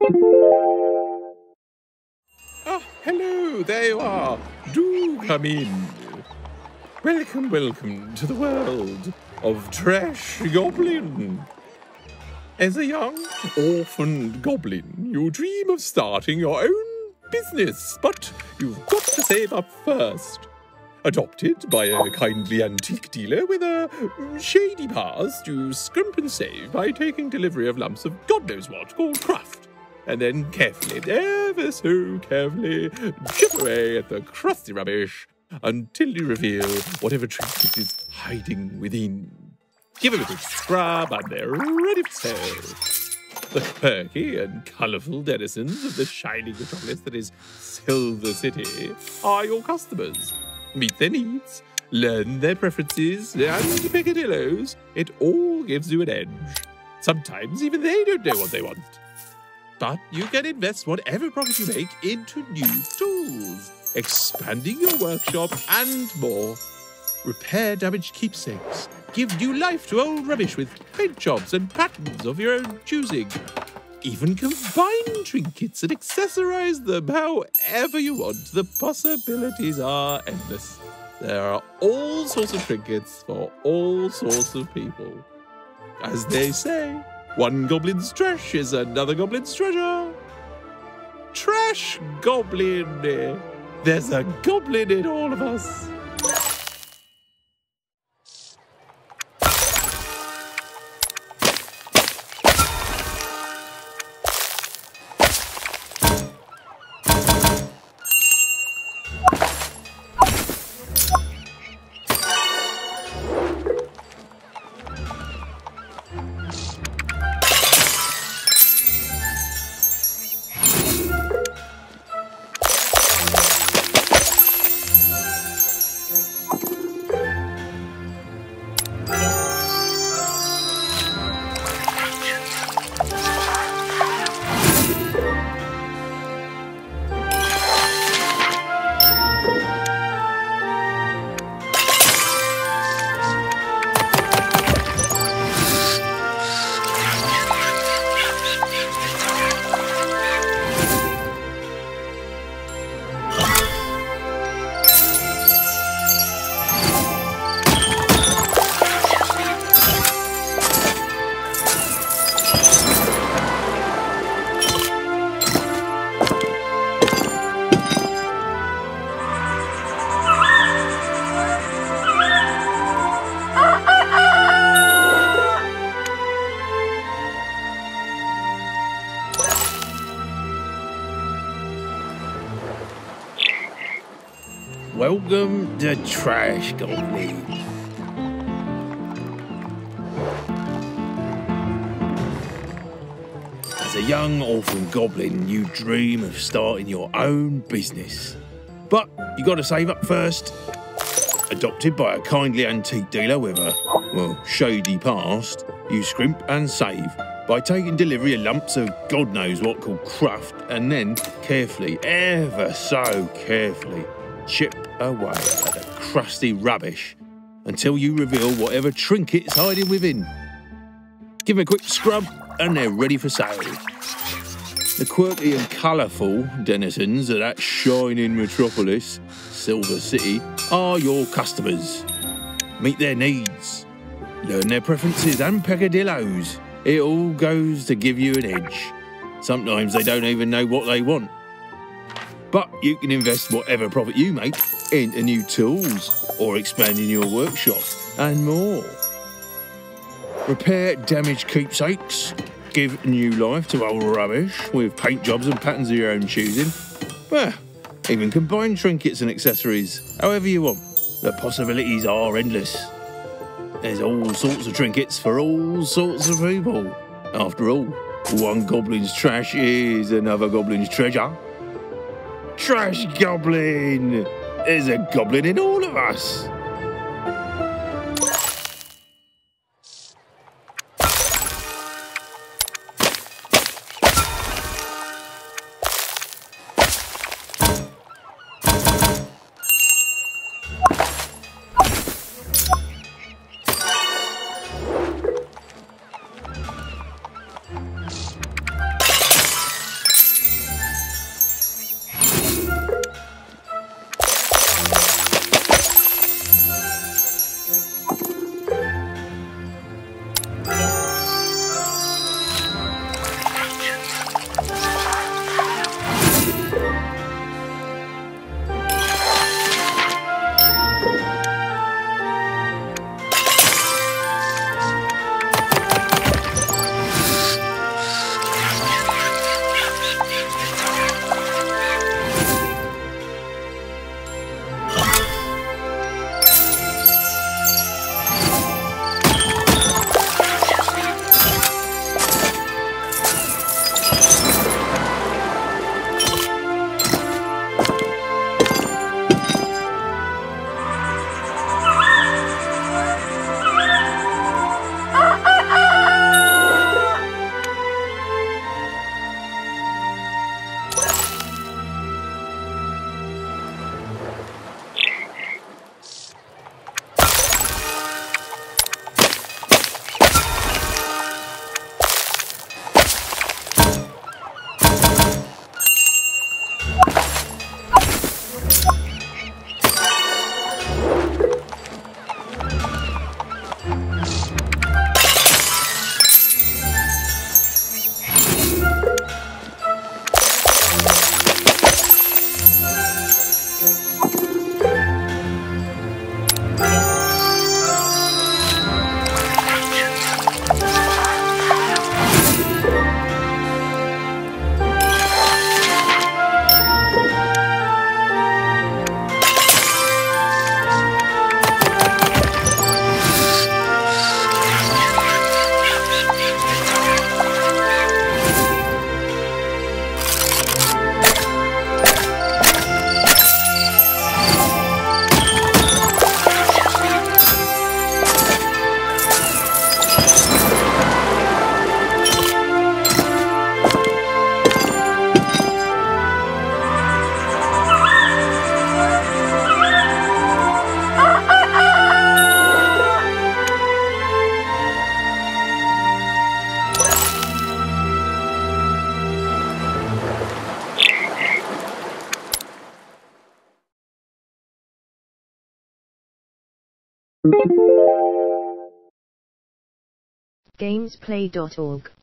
Ah, hello, there you are. Do come in. Welcome, welcome to the world of Trash Goblin. As a young orphaned goblin, you dream of starting your own business, but you've got to save up first. Adopted by a kindly antique dealer with a shady past, you scrimp and save by taking delivery of lumps of God knows what called cruft and then carefully, ever so carefully, chip away at the crusty rubbish until you reveal whatever trinket is hiding within. Give them a good scrub and they're ready for sale. The perky and colourful denizens of the shining metropolis that is Silver City are your customers. Meet their needs, learn their preferences, and peccadillos. It all gives you an edge. Sometimes even they don't know what they want. But you can invest whatever profit you make into new tools, expanding your workshop and more. Repair damaged keepsakes, give new life to old rubbish with paint jobs and patterns of your own choosing. Even combine trinkets and accessorize them however you want. The possibilities are endless. There are all sorts of trinkets for all sorts of people. As they say, one goblin's trash is another goblin's treasure. Trash goblin. There's a goblin in all of us. Welcome to Trash Goblin. As a young orphan goblin, you dream of starting your own business. But you gotta save up first. Adopted by a kindly antique dealer with a, well, shady past, you scrimp and save by taking delivery of lumps of God knows what called cruft and then carefully, ever so carefully, chip away at the crusty rubbish until you reveal whatever trinket's hiding within. Give them a quick scrub and they're ready for sale. The quirky and colourful denizens of that shining metropolis, Silver City, are your customers. Meet their needs, learn their preferences and peccadillos. It all goes to give you an edge. Sometimes they don't even know what they want. But you can invest whatever profit you make into new tools or expanding your workshop and more. Repair damaged keepsakes, give new life to old rubbish with paint jobs and patterns of your own choosing. Well, even combine trinkets and accessories however you want. The possibilities are endless. There's all sorts of trinkets for all sorts of people. After all, one goblin's trash is another goblin's treasure. Trash Goblin! There's a goblin in all of us. Gamezplay.org